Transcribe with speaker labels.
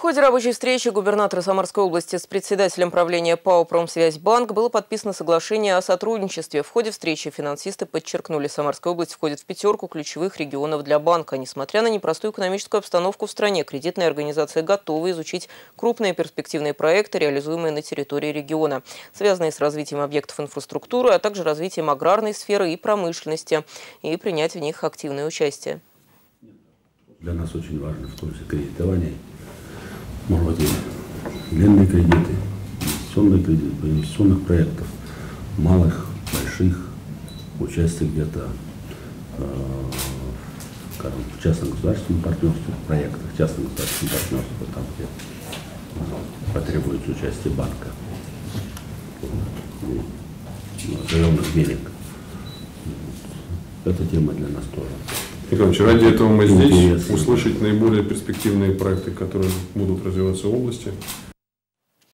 Speaker 1: ходе рабочей встречи губернатора Самарской области с председателем правления ПАО «Промсвязьбанк» было подписано соглашение о сотрудничестве. В ходе встречи финансисты подчеркнули, Самарская область входит в пятерку ключевых регионов для банка. Несмотря на непростую экономическую обстановку в стране, кредитная организация готова изучить крупные перспективные проекты, реализуемые на территории региона, связанные с развитием объектов инфраструктуры, а также развитием аграрной сферы и промышленности, и принять в них активное участие.
Speaker 2: Для нас очень важно в том числе кредитование – может длинные кредиты, инвестиционные кредиты, инвестиционных проектов, малых, больших, участие где-то скажем, в частно-государственном партнерстве, в проектах частно-государственного партнерства, там, где э, потребуется участие банка, заемных денег. Эта тема для нас тоже.
Speaker 3: Николаевич, ради этого мы здесь услышать наиболее перспективные проекты, которые будут развиваться в области.